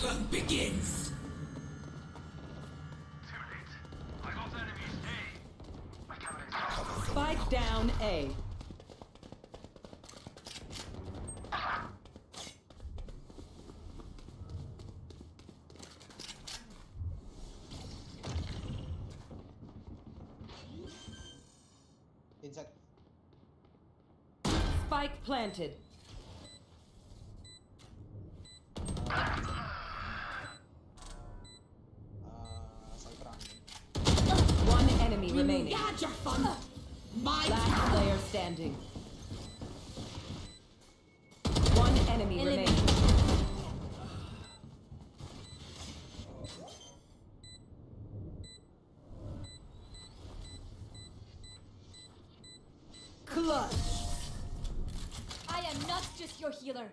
hunt begins. Spike down A. Inside. Spike planted. Remaining. You had your fun. My Last player standing. One enemy remaining. Clutch. I am not just your healer.